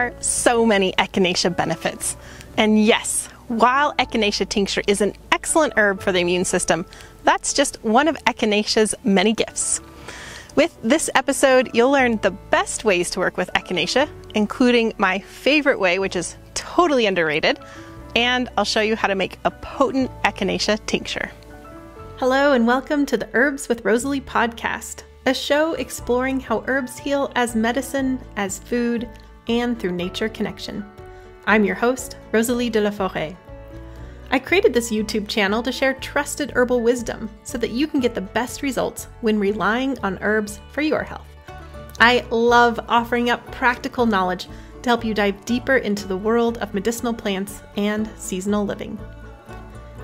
are so many echinacea benefits. And yes, while echinacea tincture is an excellent herb for the immune system, that's just one of echinacea's many gifts. With this episode, you'll learn the best ways to work with echinacea, including my favorite way, which is totally underrated, and I'll show you how to make a potent echinacea tincture. Hello, and welcome to the Herbs with Rosalee podcast, a show exploring how herbs heal as medicine, as food, and through nature connection. I'm your host, Rosalee de la Forêt. I created this YouTube channel to share trusted herbal wisdom so that you can get the best results when relying on herbs for your health. I love offering up practical knowledge to help you dive deeper into the world of medicinal plants and seasonal living.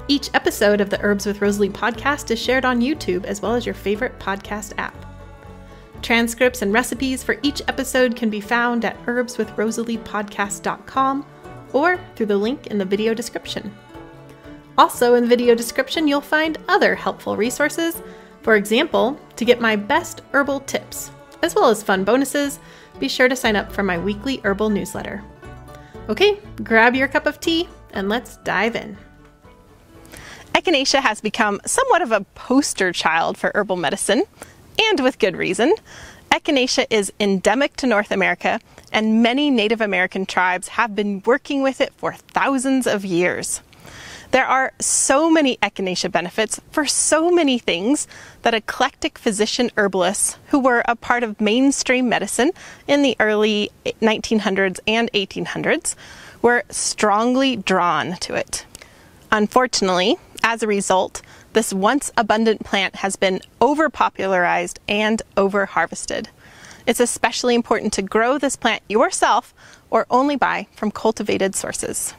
Each episode of the Herbs with Rosalee podcast is shared on YouTube as well as your favorite podcast app. Transcripts and recipes for each episode can be found at herbswithrosaleepodcast.com or through the link in the video description. Also, in the video description, you'll find other helpful resources. For example, to get my best herbal tips, as well as fun bonuses, be sure to sign up for my weekly herbal newsletter. Okay, grab your cup of tea and let's dive in. Echinacea has become somewhat of a poster child for herbal medicine, and with good reason. Echinacea is endemic to North America, and many Native American tribes have been working with it for thousands of years. There are so many echinacea benefits for so many things that eclectic physician herbalists who were a part of mainstream medicine in the early 1900s and 1800s were strongly drawn to it. Unfortunately, as a result, this once abundant plant has been overpopularized and overharvested. It's especially important to grow this plant yourself or only buy from cultivated sources.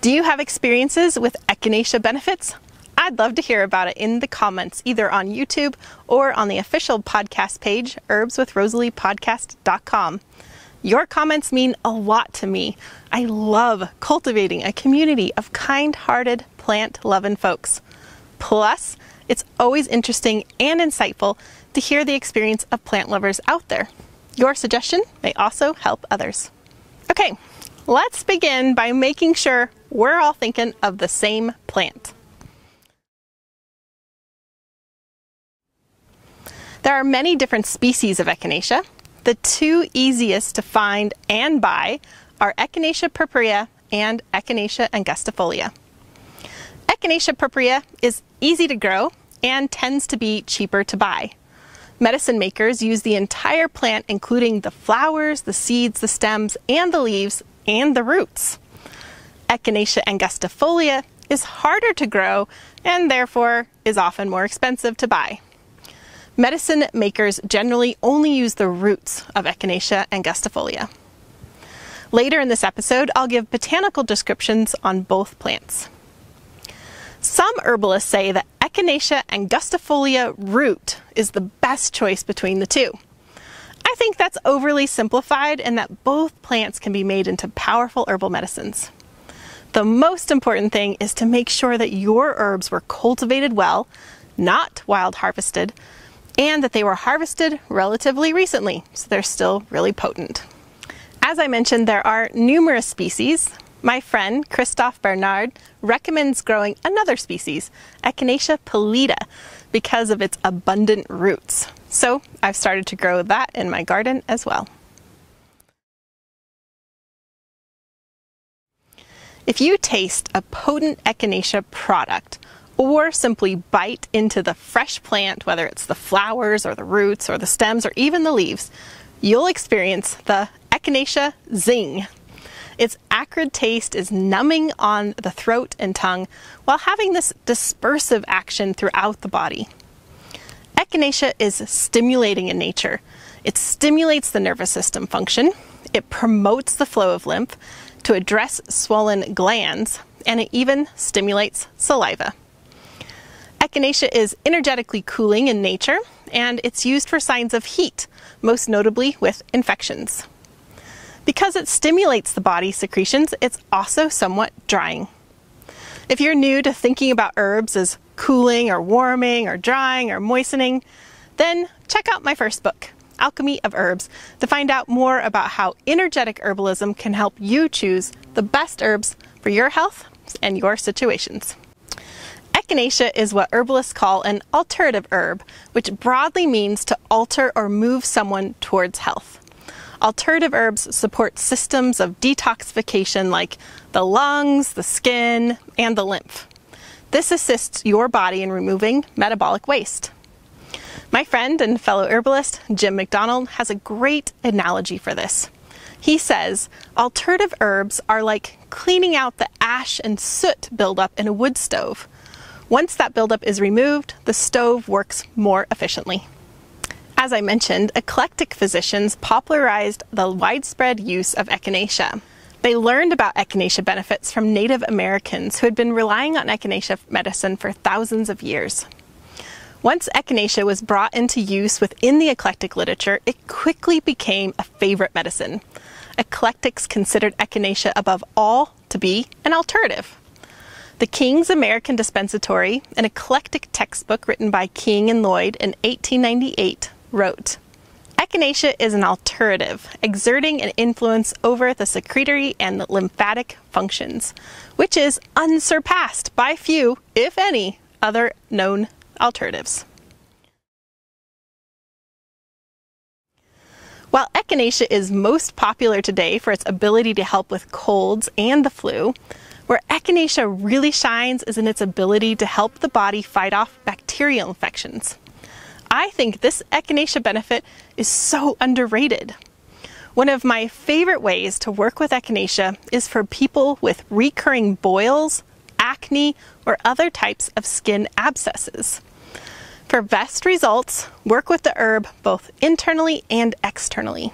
Do you have experiences with echinacea benefits? I'd love to hear about it in the comments, either on YouTube or on the official podcast page, herbswithrosaleepodcast.com. Your comments mean a lot to me. I love cultivating a community of kind hearted, plant loving folks. Plus, it's always interesting and insightful to hear the experience of plant lovers out there. Your suggestion may also help others. Okay, let's begin by making sure we're all thinking of the same plant. There are many different species of echinacea. The two easiest to find and buy are Echinacea purpurea and Echinacea angustifolia. Echinacea purpurea is easy to grow and tends to be cheaper to buy. Medicine makers use the entire plant, including the flowers, the seeds, the stems, and the leaves, and the roots. Echinacea angustifolia is harder to grow and therefore is often more expensive to buy. Medicine makers generally only use the roots of Echinacea angustifolia. Later in this episode, I'll give botanical descriptions on both plants. Some herbalists say that Echinacea angustifolia root is the best choice between the two. I think that's overly simplified and that both plants can be made into powerful herbal medicines. The most important thing is to make sure that your herbs were cultivated well, not wild harvested, and that they were harvested relatively recently, so they're still really potent. As I mentioned, there are numerous species. My friend Christophe Bernard recommends growing another species, Echinacea pallida, because of its abundant roots. So I've started to grow that in my garden as well. If you taste a potent echinacea product, or simply bite into the fresh plant, whether it's the flowers or the roots or the stems or even the leaves, you'll experience the echinacea zing. Its acrid taste is numbing on the throat and tongue while having this dispersive action throughout the body. Echinacea is stimulating in nature. It stimulates the nervous system function, it promotes the flow of lymph, to address swollen glands, and it even stimulates saliva. Echinacea is energetically cooling in nature, and it's used for signs of heat, most notably with infections. Because it stimulates the body's secretions, it's also somewhat drying. If you're new to thinking about herbs as cooling or warming or drying or moistening, then check out my first book, Alchemy of Herbs to find out more about how energetic herbalism can help you choose the best herbs for your health and your situations. Echinacea is what herbalists call an alterative herb, which broadly means to alter or move someone towards health. Alterative herbs support systems of detoxification like the lungs, the skin, and the lymph. This assists your body in removing metabolic waste. My friend and fellow herbalist Jim McDonald has a great analogy for this. He says alterative herbs are like cleaning out the ash and soot buildup in a wood stove. Once that buildup is removed, the stove works more efficiently. As I mentioned, eclectic physicians popularized the widespread use of echinacea. They learned about echinacea benefits from Native Americans who had been relying on echinacea medicine for thousands of years. Once echinacea was brought into use within the eclectic literature, it quickly became a favorite medicine. Eclectics considered echinacea above all to be an alterative. The King's American Dispensatory, an eclectic textbook written by King and Lloyd in 1898, wrote Echinacea is an alterative, exerting an influence over the secretory and lymphatic functions, which is unsurpassed by few, if any, other known alteratives. While echinacea is most popular today for its ability to help with colds and the flu, where echinacea really shines is in its ability to help the body fight off bacterial infections. I think this echinacea benefit is so underrated. One of my favorite ways to work with echinacea is for people with recurring boils, acne, or other types of skin abscesses. For best results, work with the herb both internally and externally.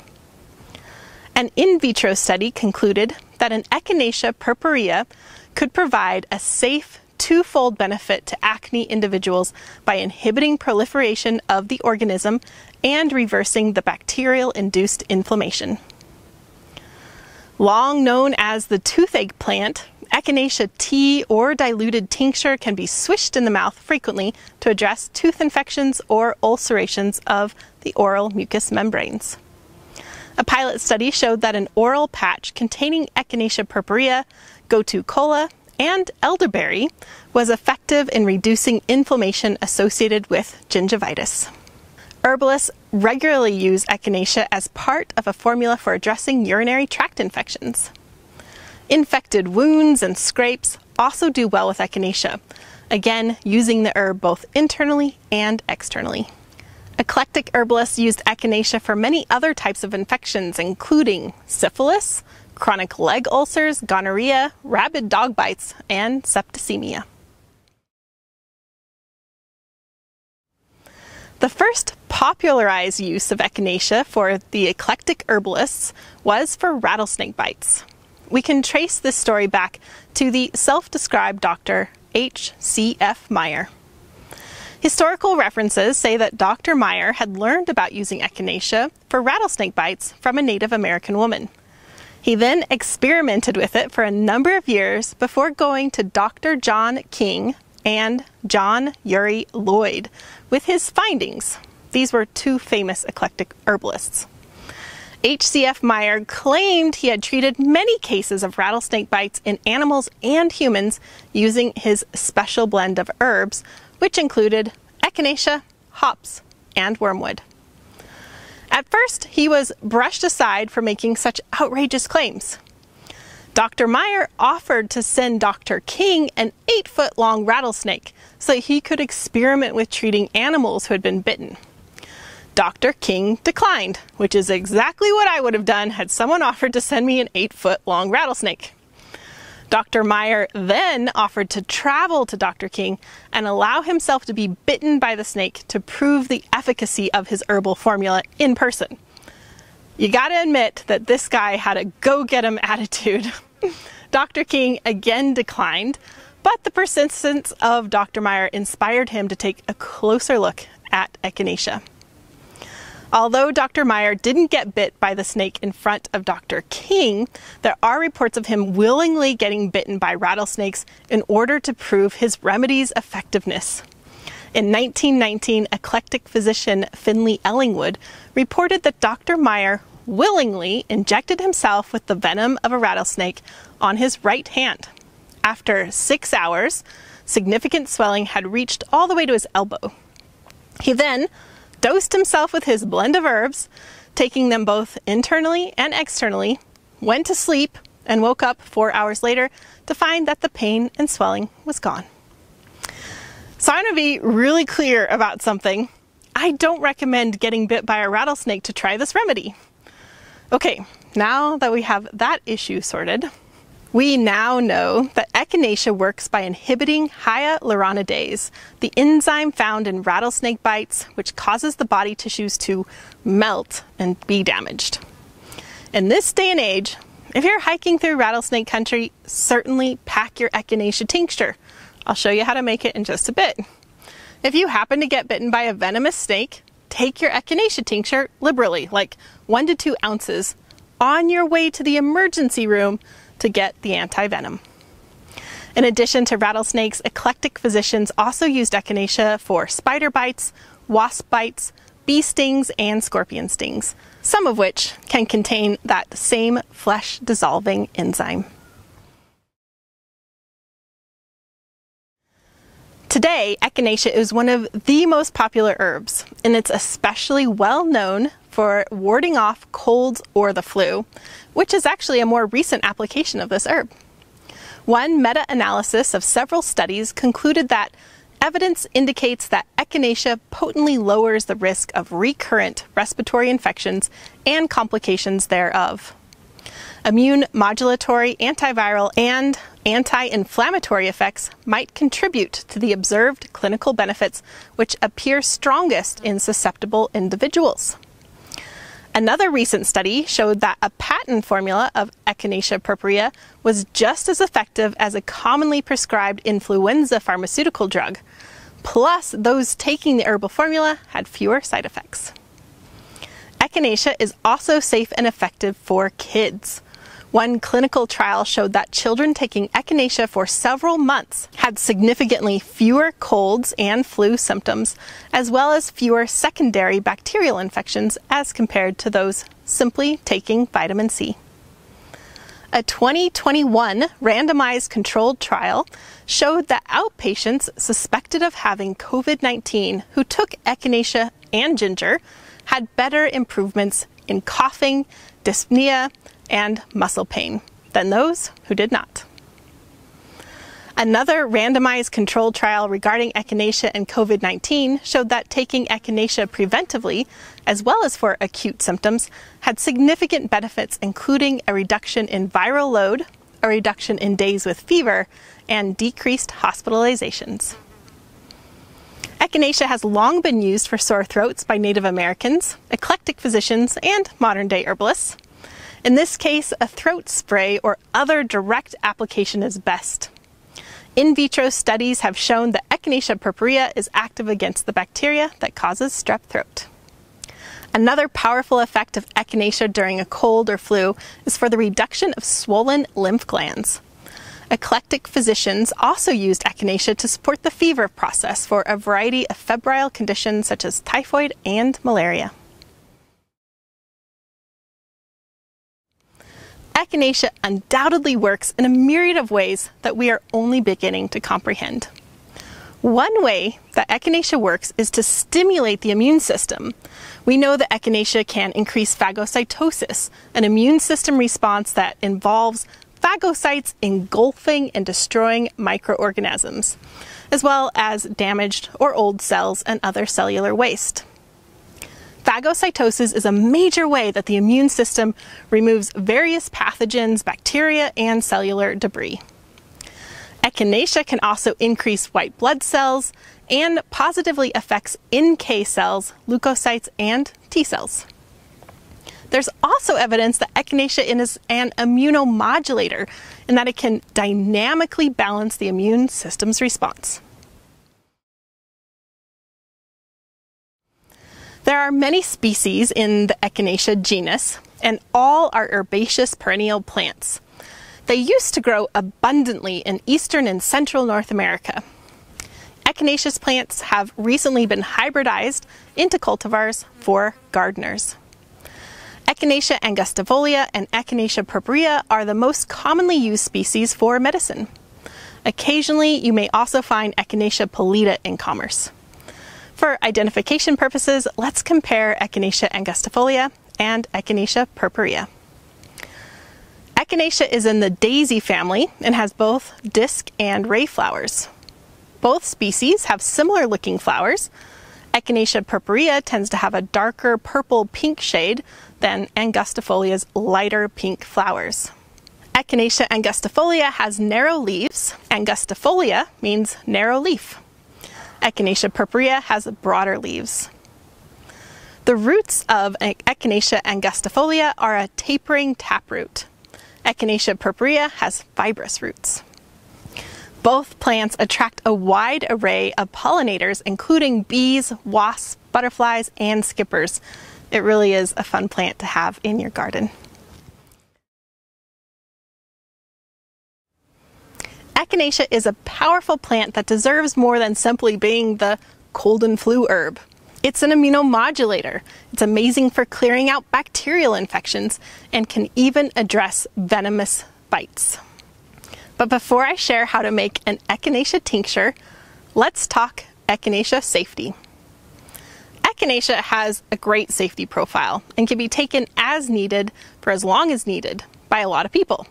An in vitro study concluded that an Echinacea purpurea could provide a safe twofold benefit to acne individuals by inhibiting proliferation of the organism and reversing the bacterial induced inflammation. Long known as the toothache plant, Echinacea tea or diluted tincture can be swished in the mouth frequently to address tooth infections or ulcerations of the oral mucous membranes. A pilot study showed that an oral patch containing Echinacea purpurea, gotu kola, and elderberry was effective in reducing inflammation associated with gingivitis. Herbalists regularly use echinacea as part of a formula for addressing urinary tract infections. Infected wounds and scrapes also do well with echinacea, again, using the herb both internally and externally. Eclectic herbalists used echinacea for many other types of infections, including syphilis, chronic leg ulcers, gonorrhea, rabid dog bites, and septicemia. The first popularized use of echinacea for the eclectic herbalists was for rattlesnake bites we can trace this story back to the self described doctor H.C.F. Meyer. Historical references say that Dr. Meyer had learned about using echinacea for rattlesnake bites from a Native American woman. He then experimented with it for a number of years before going to Dr. John King and John Uri Lloyd with his findings. These were two famous eclectic herbalists. HCF Meyer claimed he had treated many cases of rattlesnake bites in animals and humans using his special blend of herbs, which included echinacea, hops, and wormwood. At first, he was brushed aside for making such outrageous claims. Dr. Meyer offered to send Dr. King an eight foot long rattlesnake so he could experiment with treating animals who had been bitten. Dr. King declined, which is exactly what I would have done had someone offered to send me an eight foot long rattlesnake. Dr. Meyer then offered to travel to Dr. King and allow himself to be bitten by the snake to prove the efficacy of his herbal formula in person. You gotta admit that this guy had a go get 'em attitude. Dr. King again declined, but the persistence of Dr. Meyer inspired him to take a closer look at echinacea. Although Dr. Meyer didn't get bit by the snake in front of Dr. King, there are reports of him willingly getting bitten by rattlesnakes in order to prove his remedy's effectiveness. In 1919, eclectic physician Finley Ellingwood reported that Dr. Meyer willingly injected himself with the venom of a rattlesnake on his right hand. After six hours, significant swelling had reached all the way to his elbow. He then dosed himself with his blend of herbs, taking them both internally and externally, went to sleep, and woke up four hours later to find that the pain and swelling was gone. So I'm going to be really clear about something. I don't recommend getting bit by a rattlesnake to try this remedy. Okay, now that we have that issue sorted, we now know that echinacea works by inhibiting hyaluronidase, the enzyme found in rattlesnake bites, which causes the body tissues to melt and be damaged. In this day and age, if you're hiking through rattlesnake country, certainly pack your echinacea tincture. I'll show you how to make it in just a bit. If you happen to get bitten by a venomous snake, take your echinacea tincture liberally, like one to two ounces, on your way to the emergency room to get the anti-venom. In addition to rattlesnakes, eclectic physicians also used echinacea for spider bites, wasp bites, bee stings, and scorpion stings, some of which can contain that same flesh dissolving enzyme. Today, echinacea is one of the most popular herbs, and it's especially well known for warding off colds or the flu, which is actually a more recent application of this herb. One meta analysis of several studies concluded that evidence indicates that echinacea potently lowers the risk of recurrent respiratory infections and complications thereof. Immune modulatory, antiviral, and anti inflammatory effects might contribute to the observed clinical benefits, which appear strongest in susceptible individuals. Another recent study showed that a patent formula of Echinacea purpurea was just as effective as a commonly prescribed influenza pharmaceutical drug. Plus, those taking the herbal formula had fewer side effects. Echinacea is also safe and effective for kids. One clinical trial showed that children taking echinacea for several months had significantly fewer colds and flu symptoms, as well as fewer secondary bacterial infections as compared to those simply taking vitamin C. A 2021 randomized controlled trial showed that outpatients suspected of having COVID 19 who took echinacea and ginger had better improvements in coughing, dyspnea, and muscle pain than those who did not. Another randomized controlled trial regarding echinacea and COVID 19 showed that taking echinacea preventively, as well as for acute symptoms, had significant benefits, including a reduction in viral load, a reduction in days with fever, and decreased hospitalizations. Echinacea has long been used for sore throats by Native Americans, eclectic physicians, and modern day herbalists. In this case, a throat spray or other direct application is best. In vitro studies have shown that Echinacea purpurea is active against the bacteria that causes strep throat. Another powerful effect of echinacea during a cold or flu is for the reduction of swollen lymph glands. Eclectic physicians also used echinacea to support the fever process for a variety of febrile conditions such as typhoid and malaria. Echinacea undoubtedly works in a myriad of ways that we are only beginning to comprehend. One way that echinacea works is to stimulate the immune system. We know that echinacea can increase phagocytosis, an immune system response that involves phagocytes engulfing and destroying microorganisms, as well as damaged or old cells and other cellular waste. Phagocytosis is a major way that the immune system removes various pathogens, bacteria, and cellular debris. Echinacea can also increase white blood cells and positively affects NK cells, leukocytes, and T cells. There's also evidence that echinacea is an immunomodulator and that it can dynamically balance the immune system's response. There are many species in the Echinacea genus, and all are herbaceous perennial plants. They used to grow abundantly in eastern and central North America. Echinaceous plants have recently been hybridized into cultivars for gardeners. Echinacea angustifolia and Echinacea purpurea are the most commonly used species for medicine. Occasionally, you may also find Echinacea pallida in commerce. For identification purposes, let's compare Echinacea angustifolia and Echinacea purpurea. Echinacea is in the daisy family and has both disc and ray flowers. Both species have similar looking flowers. Echinacea purpurea tends to have a darker purple pink shade than Angustifolia's lighter pink flowers. Echinacea angustifolia has narrow leaves. Angustifolia means narrow leaf. Echinacea purpurea has broader leaves. The roots of Echinacea angustifolia are a tapering taproot. Echinacea purpurea has fibrous roots. Both plants attract a wide array of pollinators, including bees, wasps, butterflies, and skippers. It really is a fun plant to have in your garden. Echinacea is a powerful plant that deserves more than simply being the cold and flu herb. It's an immunomodulator. It's amazing for clearing out bacterial infections and can even address venomous bites. But before I share how to make an Echinacea tincture, let's talk Echinacea safety. Echinacea has a great safety profile and can be taken as needed for as long as needed by a lot of people.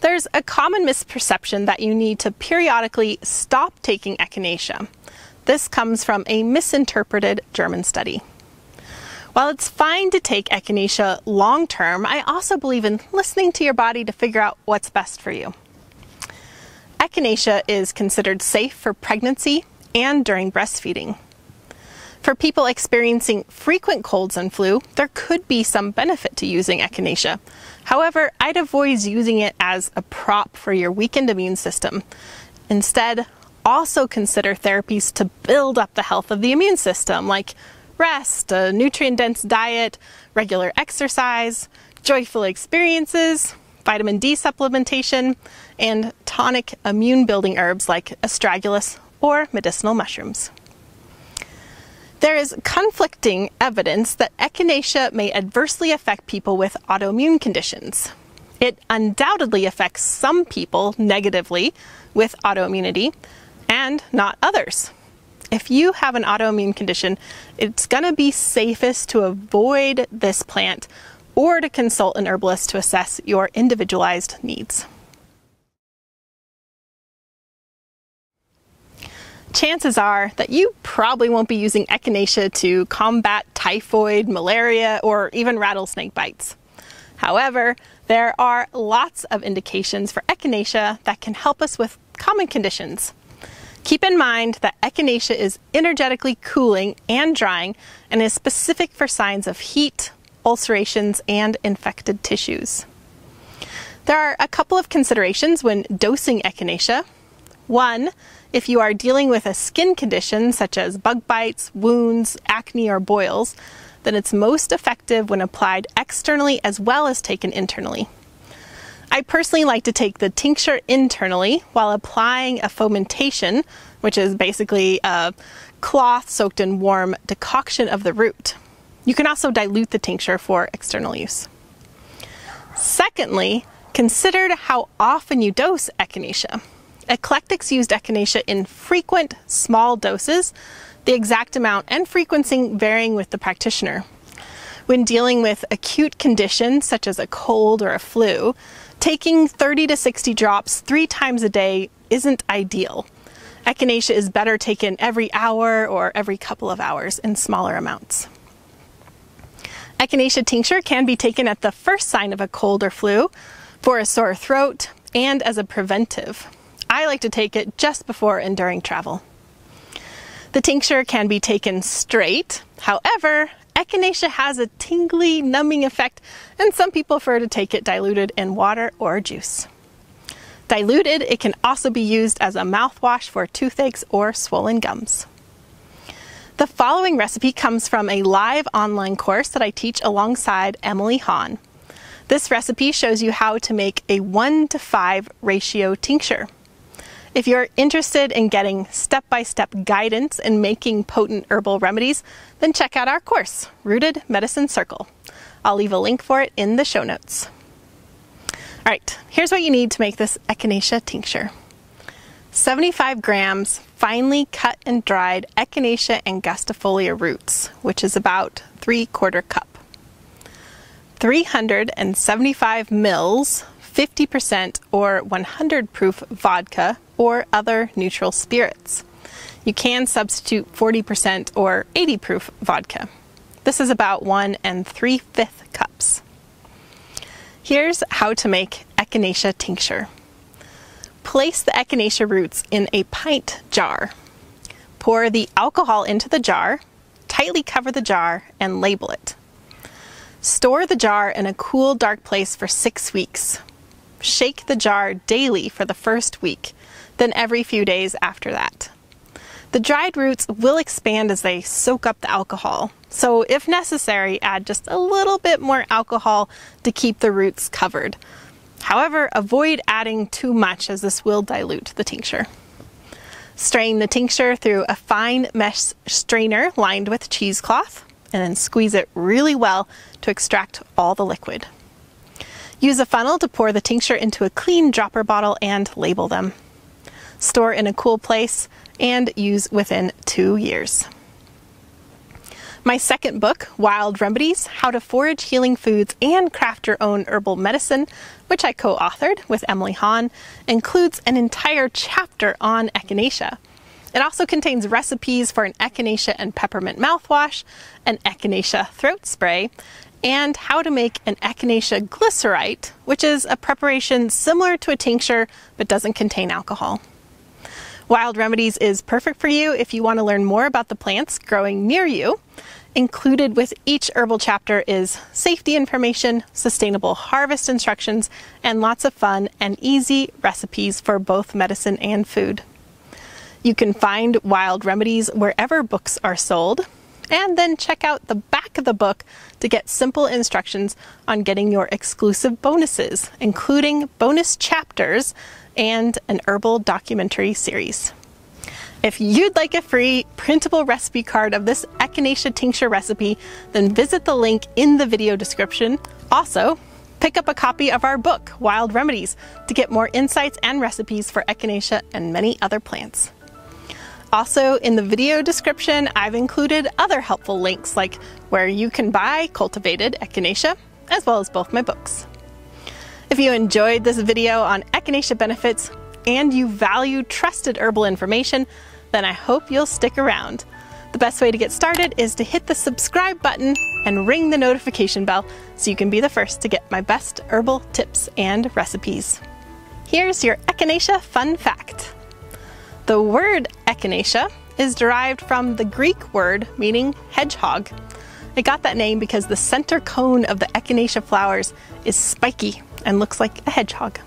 There's a common misperception that you need to periodically stop taking Echinacea. This comes from a misinterpreted German study. While it's fine to take Echinacea long term, I also believe in listening to your body to figure out what's best for you. Echinacea is considered safe for pregnancy and during breastfeeding. For people experiencing frequent colds and flu, there could be some benefit to using echinacea. However, I'd avoid using it as a prop for your weakened immune system. Instead, also consider therapies to build up the health of the immune system, like rest, a nutrient dense diet, regular exercise, joyful experiences, vitamin D supplementation, and tonic immune building herbs like astragalus or medicinal mushrooms. There is conflicting evidence that echinacea may adversely affect people with autoimmune conditions. It undoubtedly affects some people negatively with autoimmunity and not others. If you have an autoimmune condition, it's going to be safest to avoid this plant or to consult an herbalist to assess your individualized needs. Chances are that you probably won't be using echinacea to combat typhoid, malaria, or even rattlesnake bites. However, there are lots of indications for echinacea that can help us with common conditions. Keep in mind that echinacea is energetically cooling and drying and is specific for signs of heat, ulcerations, and infected tissues. There are a couple of considerations when dosing echinacea. One, if you are dealing with a skin condition such as bug bites, wounds, acne, or boils, then it's most effective when applied externally as well as taken internally. I personally like to take the tincture internally while applying a fomentation, which is basically a cloth soaked in warm decoction of the root. You can also dilute the tincture for external use. Secondly, consider how often you dose echinacea. Eclectics used echinacea in frequent, small doses, the exact amount and frequency varying with the practitioner. When dealing with acute conditions such as a cold or a flu, taking 30 to 60 drops three times a day isn't ideal. Echinacea is better taken every hour or every couple of hours in smaller amounts. Echinacea tincture can be taken at the first sign of a cold or flu, for a sore throat, and as a preventive. I like to take it just before and during travel. The tincture can be taken straight. However, echinacea has a tingly, numbing effect, and some people prefer to take it diluted in water or juice. Diluted, it can also be used as a mouthwash for toothaches or swollen gums. The following recipe comes from a live online course that I teach alongside Emily Han. This recipe shows you how to make a 1 to 5 ratio tincture. If you're interested in getting step by step guidance in making potent herbal remedies, then check out our course, Rooted Medicine Circle. I'll leave a link for it in the show notes. All right, here's what you need to make this echinacea tincture 75 grams finely cut and dried echinacea angustifolia roots, which is about 3 quarter cup. 375 mils 50% or 100 proof vodka or other neutral spirits. You can substitute 40% or 80 proof vodka. This is about 1 and 3 fifth cups. Here's how to make echinacea tincture. Place the echinacea roots in a pint jar. Pour the alcohol into the jar, tightly cover the jar, and label it. Store the jar in a cool, dark place for six weeks. Shake the jar daily for the first week, then every few days after that. The dried roots will expand as they soak up the alcohol, so if necessary, add just a little bit more alcohol to keep the roots covered. However, avoid adding too much as this will dilute the tincture. Strain the tincture through a fine mesh strainer lined with cheesecloth and then squeeze it really well to extract all the liquid. Use a funnel to pour the tincture into a clean dropper bottle and label them. Store in a cool place and use within two years. My second book, Wild Remedies How to Forage Healing Foods and Craft Your Own Herbal Medicine, which I co authored with Emily Han, includes an entire chapter on echinacea. It also contains recipes for an echinacea and peppermint mouthwash, an echinacea throat spray, and how to make an echinacea glycerite, which is a preparation similar to a tincture but doesn't contain alcohol. Wild Remedies is perfect for you if you want to learn more about the plants growing near you. Included with each herbal chapter is safety information, sustainable harvest instructions, and lots of fun and easy recipes for both medicine and food. You can find Wild Remedies wherever books are sold, and then check out the back of the book to get simple instructions on getting your exclusive bonuses, including bonus chapters and an herbal documentary series. If you'd like a free printable recipe card of this echinacea tincture recipe, then visit the link in the video description. Also, pick up a copy of our book, Wild Remedies, to get more insights and recipes for echinacea and many other plants. Also, in the video description, I've included other helpful links like where you can buy cultivated echinacea, as well as both my books. If you enjoyed this video on echinacea benefits and you value trusted herbal information, then I hope you'll stick around. The best way to get started is to hit the subscribe button and ring the notification bell so you can be the first to get my best herbal tips and recipes. Here's your echinacea fun fact. The word echinacea is derived from the Greek word meaning hedgehog. It got that name because the center cone of the echinacea flowers is spiky and looks like a hedgehog.